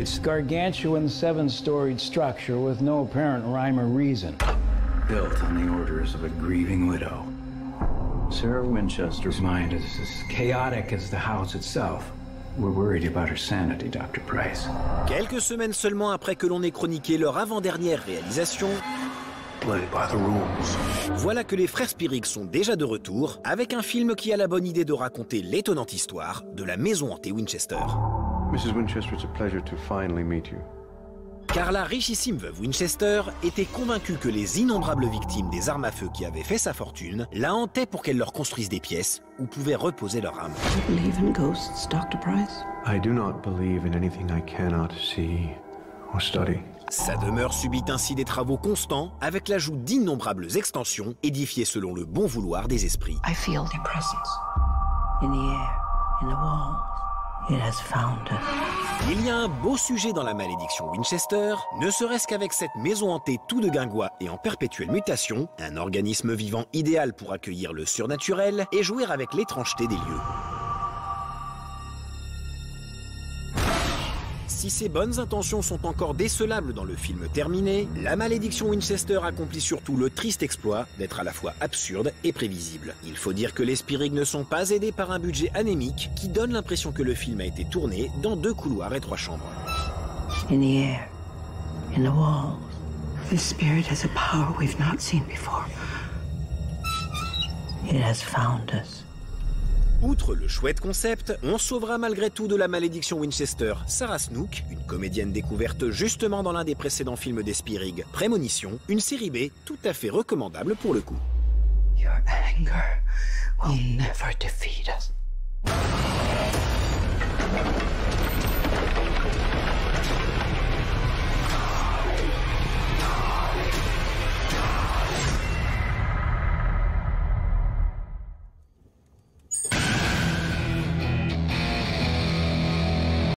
It's gargantuan seven-storied structure with no apparent rhyme or reason. Built on the orders of a grieving widow. Sarah Winchester's mind is as chaotic as the house itself. We're worried about her sanity, Dr. Price. Quelques semaines seulement après que l'on ait chroniqué leur avant-dernière réalisation, Play by the rules. voilà que les frères Spirig sont déjà de retour avec un film qui a la bonne idée de raconter l'étonnante histoire de la maison hantée Winchester. Mrs. Winchester, it's a pleasure to finally meet you. Car la richissime veuve Winchester était convaincue que les innombrables victimes des armes à feu qui avaient fait sa fortune la hantaient pour qu'elle leur construise des pièces où pouvaient reposer leur âme. You believe in ghosts, Dr. Price? I do not believe in anything I cannot see or study. Sa demeure subit ainsi des travaux constants avec l'ajout d'innombrables extensions édifiées selon le bon vouloir des esprits. I feel their presence. In the air, in the walls. Il y a un beau sujet dans la malédiction Winchester, ne serait-ce qu'avec cette maison hantée tout de guingois et en perpétuelle mutation, un organisme vivant idéal pour accueillir le surnaturel et jouer avec l'étrangeté des lieux. Si ces bonnes intentions sont encore décelables dans le film terminé, la malédiction Winchester accomplit surtout le triste exploit d'être à la fois absurde et prévisible. Il faut dire que les Spirig ne sont pas aidés par un budget anémique qui donne l'impression que le film a été tourné dans deux couloirs et trois chambres. In the air, in the walls. Spirit has a power we've not seen before. It has found us. Outre le chouette concept, on sauvera malgré tout de la malédiction Winchester Sarah Snook, une comédienne découverte justement dans l'un des précédents films des Spirig, Prémonition, une série B tout à fait recommandable pour le coup. Your anger will never defeat us.